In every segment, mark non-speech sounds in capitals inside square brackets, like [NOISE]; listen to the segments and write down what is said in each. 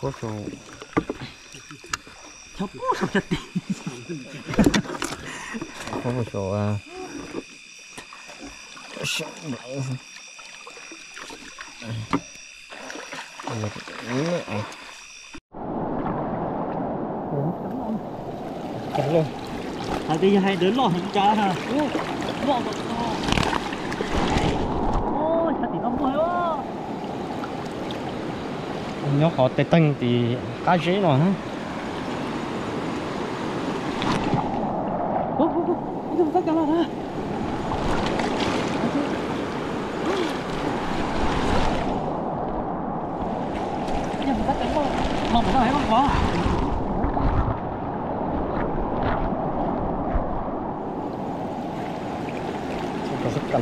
có số 저 부서졌대. có một số à sợ vậy một nữa à cắn luôn À bây giờ Lò. Mà mình nói không có. có rất cần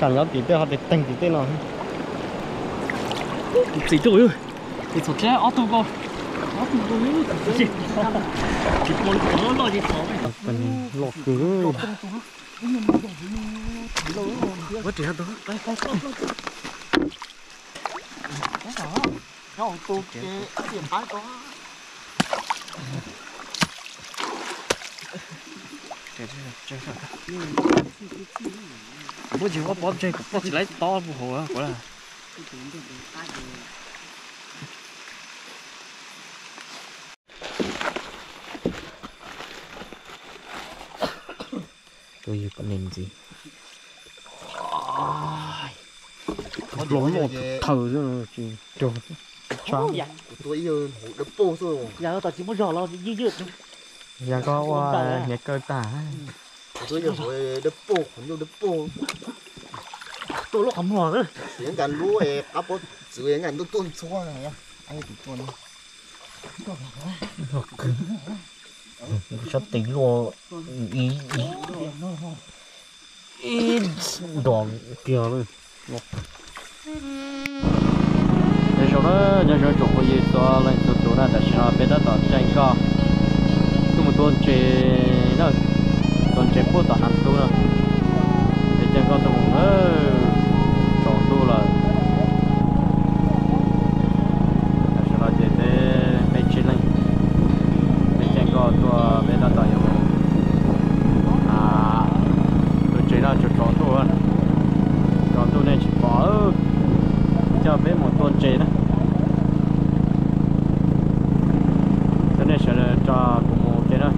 cần nó tí tê họ tê tăng tí tê nào Gì trời ơi. Thì thật ra ô tô cô. Ô tô cô nhớ. Chỉ chỉ còn có lo gì có. cần lọt cứ Vất trẻ đó. Đây, đây, đây. Cái đó. Nó tu cái tiền bái có. chơi chơi chơi bố chỉ có bó chơi bó chỉ lấy to một hồ á quả là tôi có nên gì? Lắm một thở rồi chị trời. Choáng Dạ. tôi yêu đập bô rồi Dạ, tao chỉ muốn rõ lo như như giờ có qua nhạc cơ tả. Tôi yêu đập bô yêu đập bô tôi lúc không hòa nữa. tiếng gần lúa ấy áp bố dưới ngàn tôi tuôn xóa này nhá anh thì tuôn sắp tính luôn ý ý ý đòn kia luôn giờ sau đó giờ sau chỗ gì cho lên chỗ chỗ này là sao biết đó tao chạy co cứ một tuần chế đó tuần chế phố tao ăn tu để chạy co tao muốn ơ chọn tu là giờ sau đó chế để mấy chế lên để chạy co tua biết đó tao yêu à tôi chế ra chỗ chọn tu á chọn tu này chỉ bỏ cho bé một tuần chế đó cho nên sẽ là cho cùng một cái đó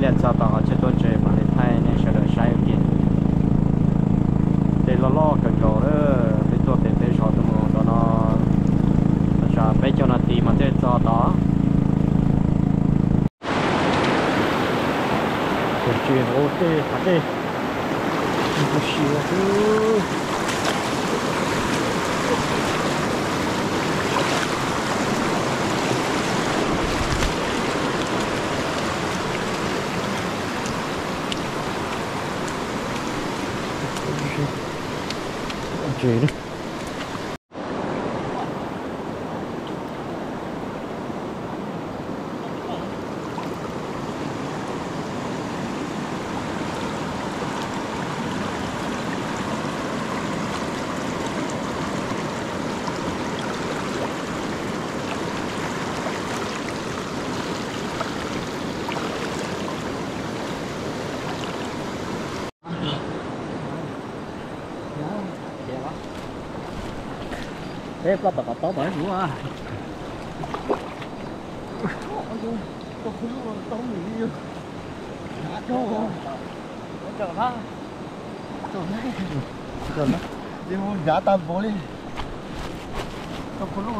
liền sao tao chế tuần chế mà lên thay nên sẽ là sai cái để lo lo cần cầu đó để tôi để để cho tụi mình đó nó nó cho bé cho nó tìm mà để cho đó Câu chuyện ok, hả đi Không có xíu chứ chuyện đó Thế có bà có tao bởi nữa à. Giá ta bố đi Tôi có lúc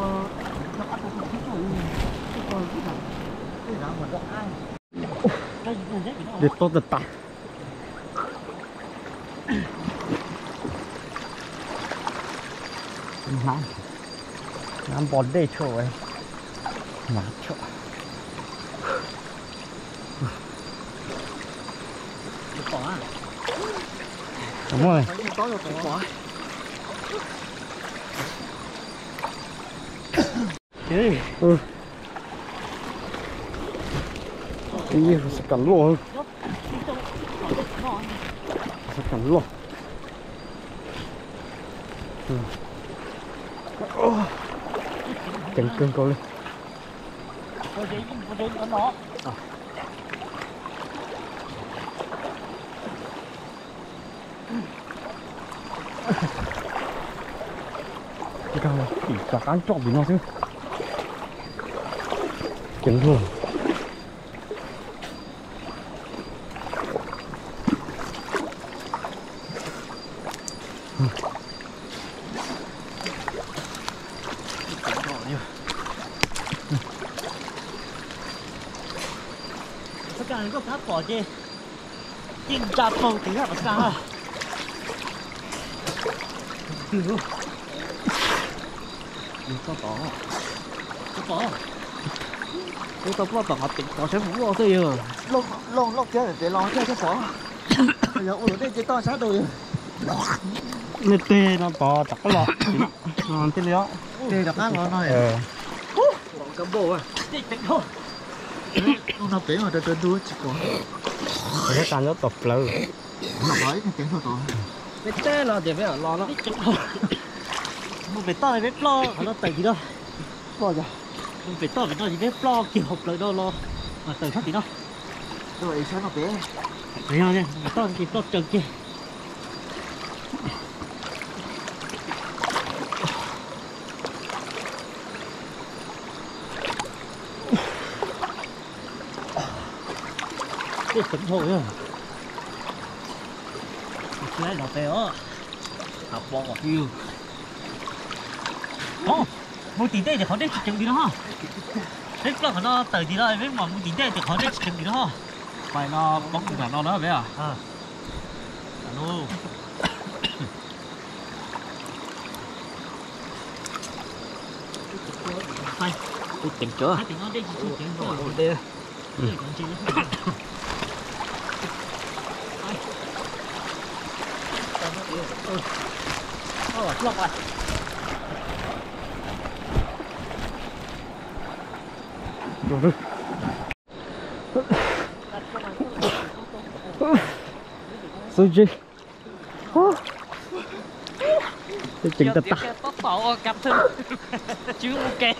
nó ăn cũng không rồi. Tôi cái nào. Cái nào mà nó ai. Để tốt được ta nắm nắm bỏ đây chỗ ấy. Nắm Có đúng rồi. Có ừ. Cái gì sẽ cắn luôn? Sẽ cắn luôn. Ừ. Chẳng cương cô lên Cô. Cái cao này chỉ cả cán trộm vì nó chứ Chẳng thương Tất cả những cái tháp bỏ chị. Chinh chạp màu tí hả bà sao? Từ đâu? có bỏ Có bỏ. Tôi tao có bỏ tỉnh có sẽ phủ lo thôi à. lông lông lông chơi để lo chơi cái bỏ bây giờ ở đây chỉ to sát rồi Nên tê nó bò chặt cái lọ Ngon thế liệu đây là khác nó nói Ờ bọn cắm bộ à Chị tỉnh thôi nó nó tiếng mà tôi tôi đuôi chỉ có Cái tan nó tập lâu nó nói cái tiếng thôi tôi Cái tê là để phải lo nó nó phải thôi. Một to này bếp lo, nó tỉnh gì đó bao giờ nó phải to phải to gì phải lo kiểu hộp lại đâu lo. Mà tỉnh phát gì đó rồi sao nó bé Thấy không nha, bể to thì to chừng kia. Tỉnh thôi à. Lọ tè á. Học bò hiu. Ồ, mua tiền đây thì họ đến chừng đi đó. Đến lúc nó tới đi đó, đến mà mua tiền đây thì họ đến chừng đi đó. Phải nó bóng cả nó nữa vậy à À. Alo. Hai, Cái chừng chưa hai tiếng nó đi chỉ tiếng rồi. đây Đây còn chi [LAUGHS] nữa. Hai. Ừ. Ôi, lọc. Rồi rồi Cái chừng tập tắt Tóc thân. Chứ ok.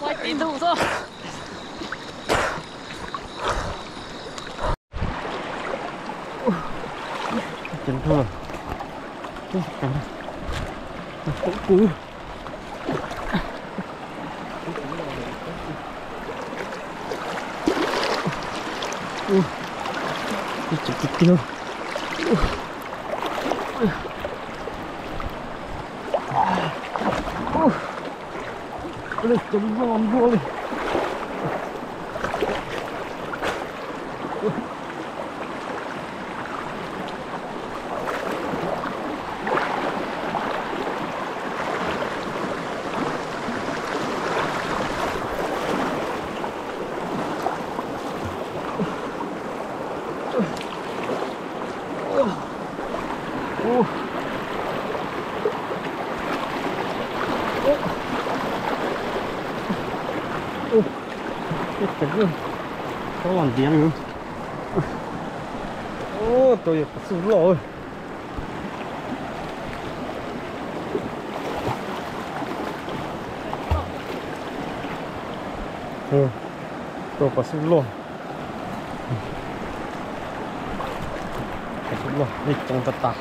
Quay tiền thủ sao? Chân thua Cái Cũng cú Ui chụp chụp cái tiêu Ui chừng ngon vô đi Có làm tiếng nữa Ô, tôi có xuống rồi Ừ, tôi có xuống rồi Có xuống rồi, đi trong tất cả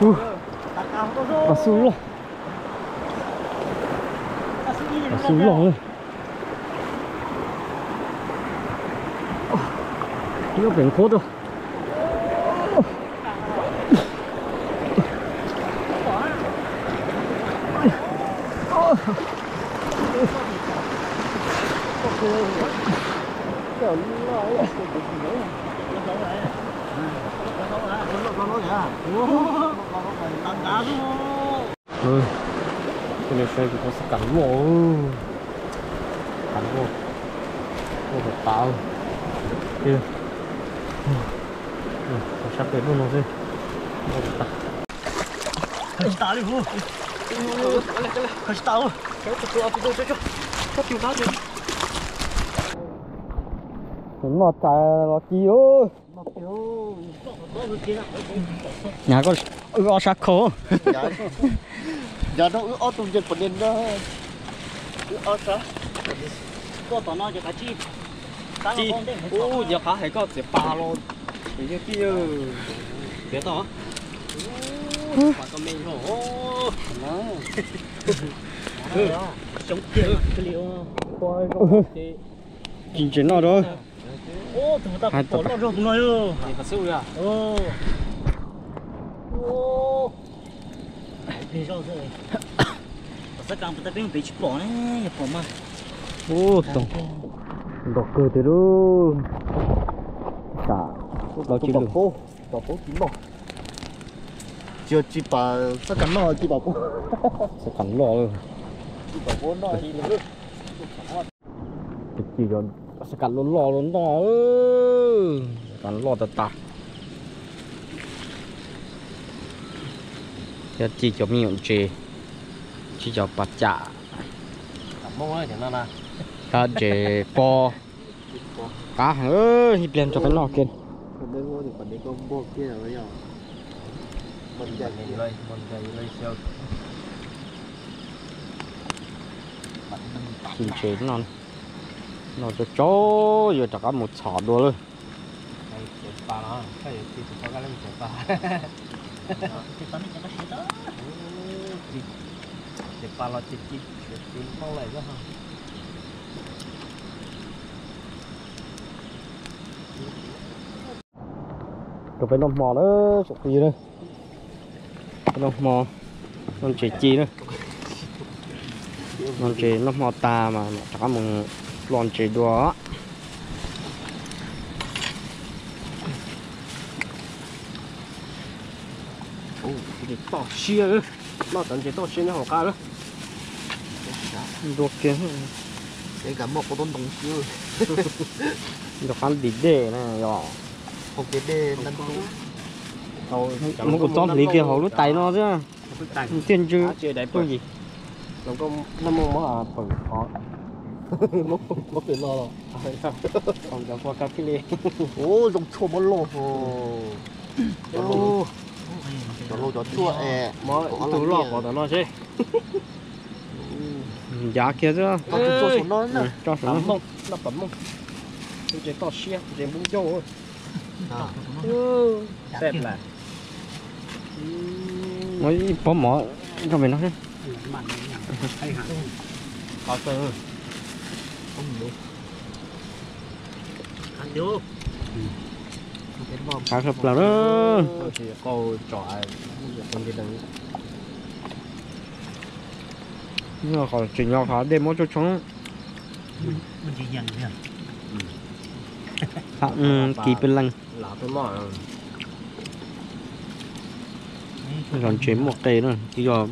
Ừ, có xuống rồi, có xuống rồi Nó biển khốt rồi Ừ, cái này cắn lỗ cắn lỗ lỗ phải tao kia. Ừ, sắp đến luôn rồi. Lỗ phải tao Khởi tao đi hú. Khởi tao. Kéo từ từ từ từ từ. Cái. Dạ nó ứ ớt tung trên phần đen đó. Ứ ớt đó. Có tao nói cho cái chi. Tao chi ô giờ phá hay có sẽ ba luôn thì như kia thế đó mà con mình hổ Chống kia cái liệu. chính chính nào đó Ô, tụi ta bỏ nó rồi tụi nó ơ. thì thật sự à Ô. Ô. Bây giờ tá Sao càng phải bên bị chụp bỏ này, nhập bỏ mà. ô tổng đọc cơ thế đó cả đó được cô. Bảo cô chín bò. Chưa chỉ bà sao cắn nó chỉ bảo cô. sẽ cắn nó luôn. Chỉ bảo cô nó thì là chỉ còn sẽ cắn lò lò nó ơi cắn lò tạt tạt giờ chỉ cho mình 用 chế chỉ cho bắt chả. Mong ấy thì nó là. cá chế bò. Cá hàng ơi hiệp liền cho cái lò kia. Giờ. Chính chế nó nó cho chó giờ chắc một sọ đua luôn. Cho lên cho nó xí đó. Thì ba nó chỉ chỉ lại đó ha. rồi phải nông mò đó sụp gì nữa cái nông mò nông chế chi nữa nông chế nông mò ta mà chắc mừng lon chế á. Cái to xia nữa nó tận chế to xia hổ ca nữa đua kia Để cả một cái tôn đồng xưa. được ăn đi để này rồi Không cái đê năn tu. một cái con lý kia hổ lúc tay nó chứ. Tiền chứ. Tôi gì. Nó có nó mong nó à phần khó. Mất mất tiền lo rồi. còn [LAUGHS] cả qua cà phê. Ồ, dùng chua mất lô. Ồ. Cho lô cho chua lo gì à? của tao nó chứ. [LAUGHS] Giá kia chứ. Cứ cho xuống nó Ừ, nè. cho xuống nó không nó bấm không tôi chỉ to xia chỉ muốn vô thôi. À. xếp lại mấy bấm mỏ cho mình nó đi có từ Không đúng. Ăn vô khá sập là đó Thì câu trọi không cái đằng nhưng mà khỏi chỉ nhau khỏi đem mỗi chỗ trống Mình chỉ nhận thôi. à, ừ, kỳ bên lăng còn chế một cây nữa chỉ giờ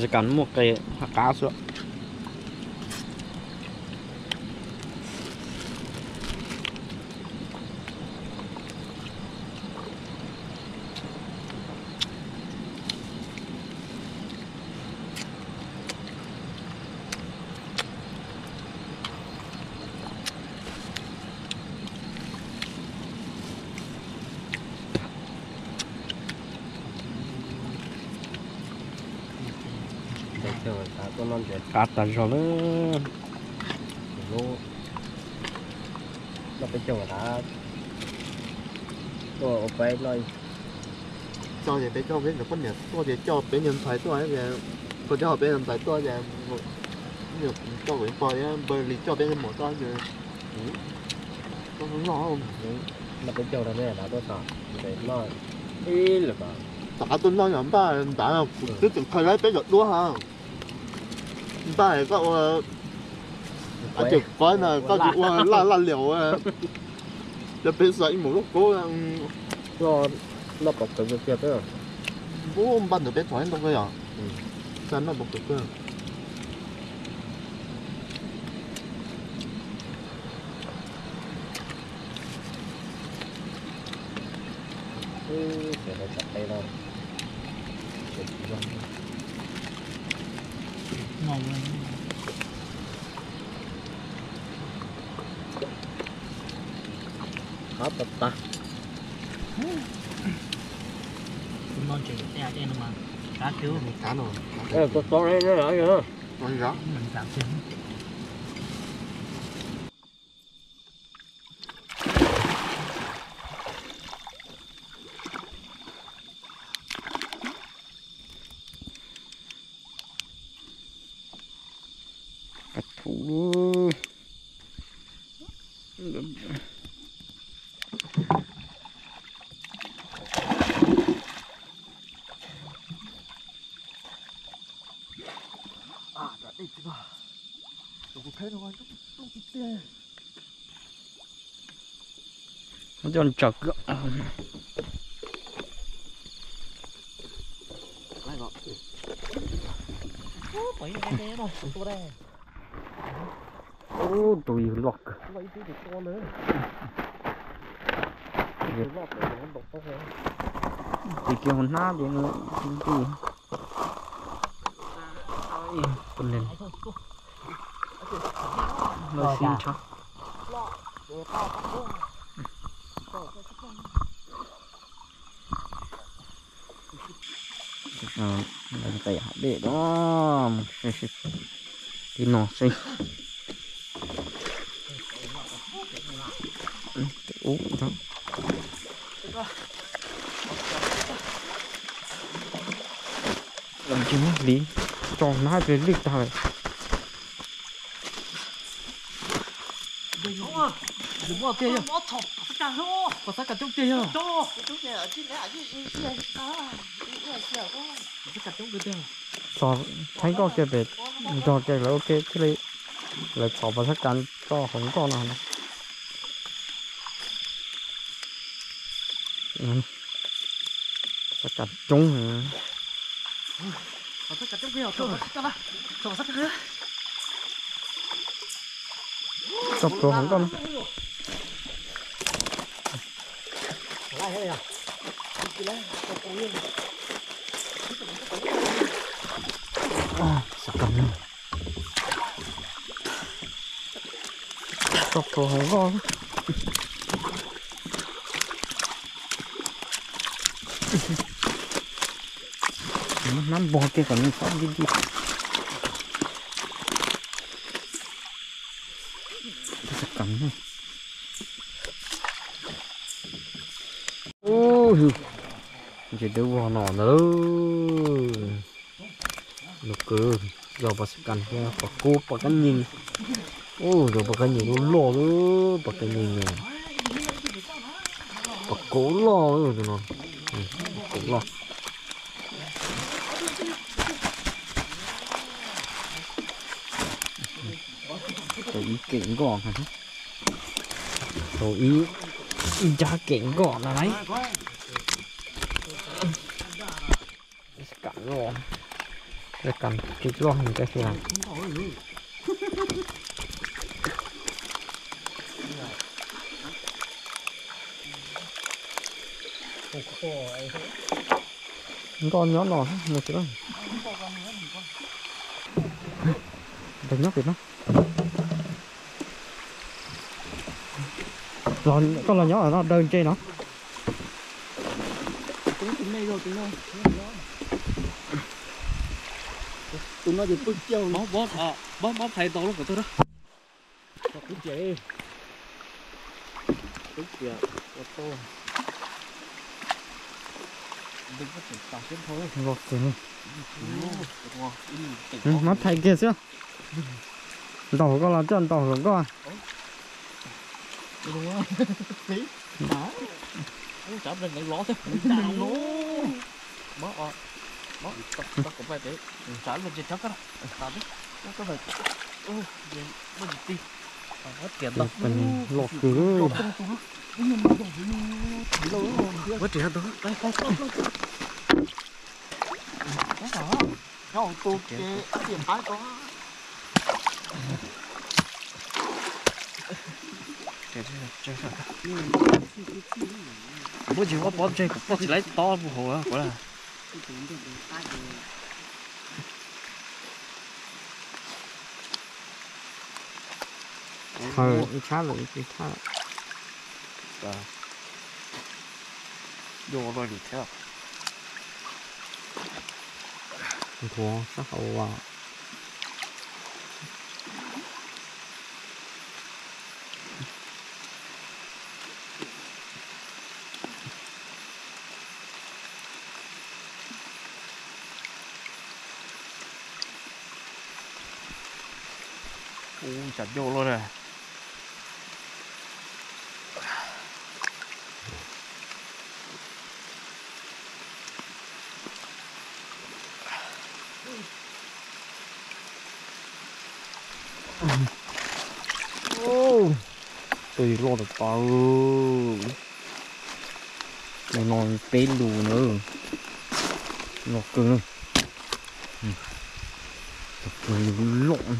sẽ cắn một cây cá xuống để Kata jole. Lo. Nó phải chồng là Tôi ở bên này. Cho thì phải cho biết là con nhật. Tôi thì cho bên nhân phải tôi về. Tôi cho bên nhân phải tôi về. Nhiều cho bên phải bởi lý cho bên nhân một tôi rồi. Tôi không lo không. Nó phải chồng là này là tôi sợ. Để lo. Ý là bà. Tạ tôi lo nhầm ba. Tạ là. Ừ. Tôi từng khai lấy bé giọt đua ha tay cậu à chụp quá là các chị la la liều [LAUGHS] là bên dậy một lúc cố do là bọc cái kia rồi. bố ông bắt được bé đâu cơ à? Chắn là bọc được cơ sẽ phải chặt tay đâu ngon Hấp tập ta. ngon chỉ xe trên mà cá cứu Cá rồi. Ê, có có đấy đấy đấy rồi. Đó. mình giảm xuống phủ thủ. À, đã đi chưa? Tôi cũng thấy không lúc lúc cái xe. Nó cho rồi Ô, tụi lọc. Lấy cái được to nữa. Việc. Cái lọt này nó bọc to hơn. Thì kia hồn na thì nó cái gì. Con lên. Nó xin cho. Ờ, là tay hạ để đó. Thì nó xinh. Ú, đó. Làm chứ lý cho nó về lịch ta vậy đừng có kia nó chọc cả nó. Có tất cả trong kia cho. Chúng nhà ở trên này ở trên trên. À, cái này sợ quá. tất cả trong kia cho thấy có kia về. Cho kia là ok thế này là cho vào tất cả cho không có nào nữa tất cả chúng hả? tất cả trong kia cho tất cả chọc đồ không nữa. lại thế này. À à, sẽ cầm nữa chọc đồ không có nữa. nó nắm bò kia còn sao đi. Đi sẽ cầm thôi ôi chỉ đưa bò nỏ nữa. Nó cứ, giờ bà sẽ cần kia bà cô bà cái nhìn. Ô giờ bà cái nhìn nó lò nữa bà cái nhìn này. Bà cố lò nữa rồi nó. Ừ cũng ngon. Cố tôi kiện gọn hả? Tôi ý cha kiện gọn là đấy. Cắn gọn cái cắn cái lo hình cái gì làm con nhỏ nọ một chút thôi đánh nhóc việt nó lò con lò nhỏ ở nó đơn trên nó tính tính đây rồi tính đây Tụi nó thì châu nó. bóp bóp à bóp bóp thầy tổ của tôi đó Bước chế. Bước kìa. Ô tô. Ngọt rồi này wow ừ, mắt thầy kia chưa đỏ con là chân đỏ hưởng con đúng không đó ông chạm lên những lỗ thế. Chạm lỗ bó ờ bó tao cũng phải thế. Chạm lên trên chắc đó tao biết. Nó có phải ô gì nó gì đi mình lọt cứ Vớt hơn đó. Nhau tôi cái tiền ai có. Bố chỉ có bóp chơi, bóp chỉ lấy to một hồ á, quả là. Follow each other, each other. Uh, you already tell. 我是好啊。อู้จัดโยกเลย thôi chá rồi cái chá Ờ. Vô rồi thì theo. thua sắc hậu vào Ui, chặt vô luôn rồi. ô tôi lo được tao mày nói tên đủ nữa nó cơ cơ lộn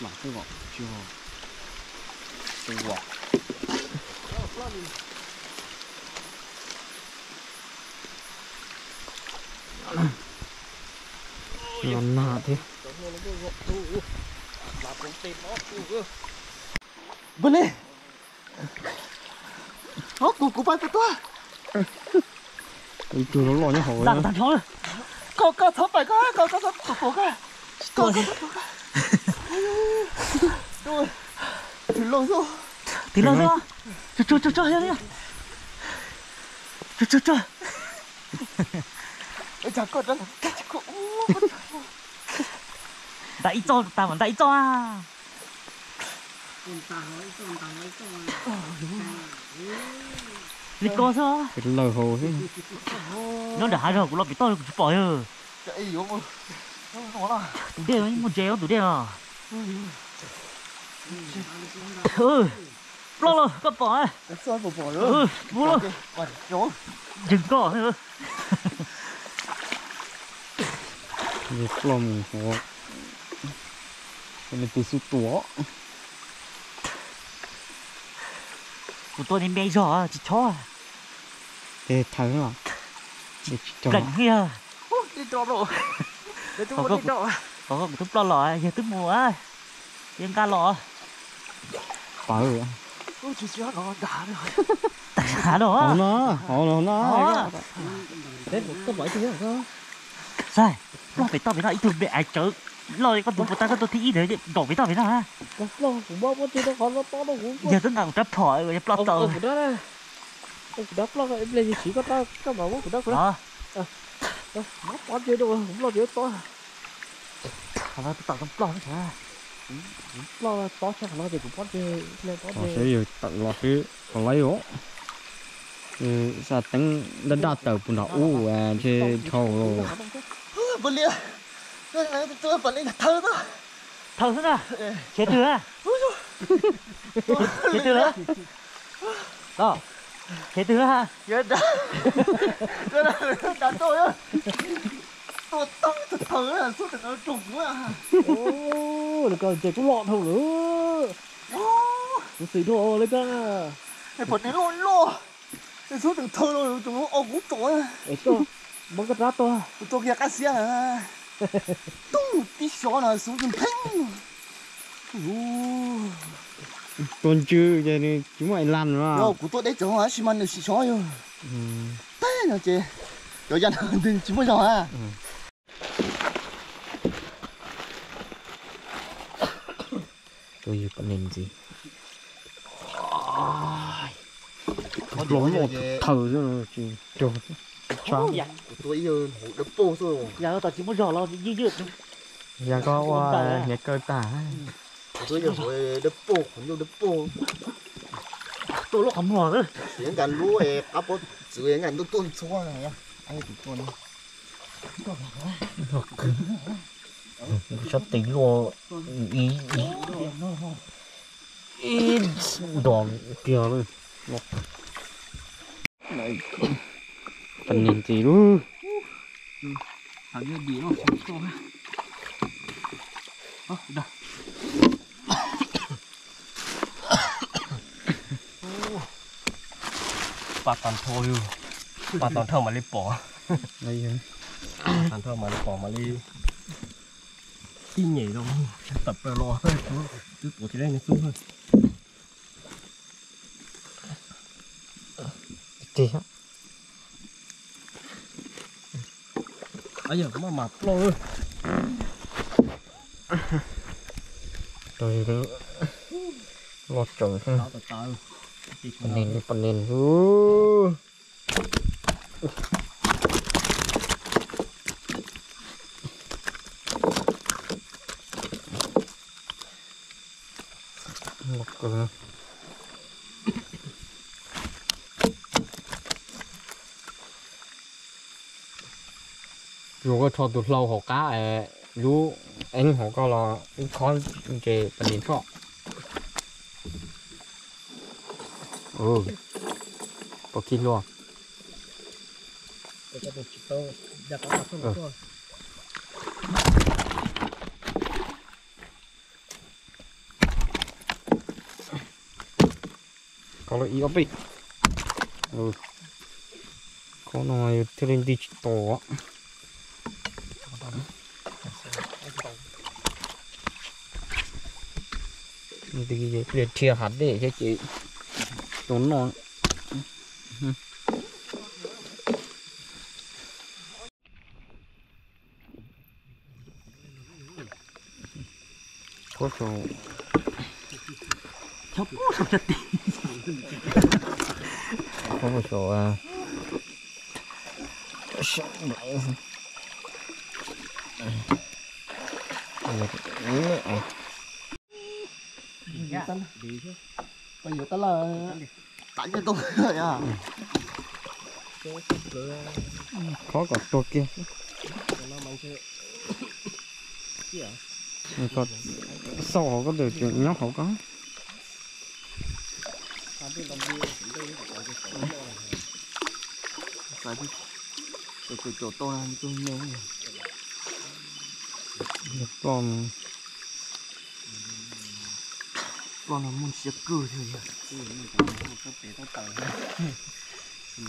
Mà tôi gọi chưa. Tôi gọi. nó nạ thế đây ó cụ cụ bay cái toa ý chú nó lo nhá hồi Đang đang thôi. có có thấp phải có có có thấp cổ cái có. Có rồi thử lông rồi Tí lâu nữa. Cho. Cho. Cho cho cho cho. Cho cho. Cho. [LAUGHS] chả có đó cái cụ Đẩy cho, ta vẫn đẩy cho à. Đi co sao? cái lời hồ thế Nó đã rồi, cũng lo bị to cũng bỏ rồi. cái yếu mà nó Tủ đeo ấy, một chéo tủ đeo à. Ừ. Lo lo, cấp bỏ à. cái sơn bỏ bỏ nữa Ừ. Vậy, rồi Đừng có nữa. việc lòng hồ này từ số tuổi Của tôi đến bây giờ chỉ cho à. để thắng à để cho Cảnh kia. đi cho rồi để Không tôi đi cho Có một thức lo lọ, giờ thức mua á. Yên ca lọ. bảo rồi ôi chú chú nó đã rồi hả đó. họ nó họ nó nó thế có bảy thứ không Sai. Lo phải tao phải tao ít thường bị ai chớ. Lo con tụi ta con tôi thi đấy, đổ với tao phải tao ha. có lo cũng bao bao nhiêu nó nó to nó cũng Giờ tôi nào chấp thỏi rồi lo ông tao. ông đó đây ông đó lo em lên chỉ có ta các bảo của đó của đó Đó. nó bao nhiêu đâu cũng lo nhiêu to Thằng nó tao tao lo hả? lo to chắc lo thì cũng bao nhiêu lên họ nhiêu sẽ vừa tận lọt cái còn lấy ừ sao tính đất đa tờ bùn đỏ u à chứ thầu rồi tôi vẫn lên thơ đó Thằng thế nào? Chế từ à? Chế từ? Đó. Chế từ ha? Đã Cái này đã tôi á Tôi tông thật thơ á Suốt thật nó trùng quá Ô, được rồi, chế cũng lọn thầu nữa. Nó xì lên con à. Này phần này lo lo Cái suốt thật thơ rồi Chúng nó ôm cũng trội Để cho, bóng cái rát to. Tôi kia cá xe à Tung tí xó là xuống chân phanh tuần chưa giờ này chúng mày làm nữa Yo, của tôi đấy chỗ hả, xí măng được xí xó ừ. Thế nào chị Yo, dàn hơn thì chỉ mới rồi ha tôi giờ còn nên gì điều một thờ rồi chứ cho cho Của tôi yêu đập bông rồi giờ tao chỉ muốn rõ lo như như giờ có nhạc cơ tả tôi yêu rồi đập bông cũng yêu đập bông tôi lúc không ngờ nữa tiếng gần lúa ấy áp bớt dưới ngàn tôi tuôn xóa này ai tụi tôi này sắp tính luôn ý ý ý đòn kia luôn này, cần gì luôn luôn thằng như gì nó không to ha ơ đây ba tàn thôi ba tàn thơ mà lấy bỏ đây hả tàn thơ mà lấy bỏ mà lấy đi nhảy đâu tập ra lo thôi cứ của cái này nó xuống thôi bây giờ có mà mập lo ơi. Rồi đó lọt tao chỉ có phần nền phần nền ừ. một cái 如果坐到lâu hồ cá诶，如anh hồ cá là khó cái phần nền cho ừ có kilo luôn cái cái chỉ tao đã có tập Ừ. rồi có là Để chia hạt để cho chị tốn nó có số chắc có số chắc đi có một số à tân đi chứ. Bây giờ tao là tại cho tôi rồi à. Có cả ตัว kia. Mình có sâu họ có được chuyện nhóc họ có? Tại vì tôi tôi chỗ tôi là tôi nhớ. Được con con nó muốn xếp cử thôi à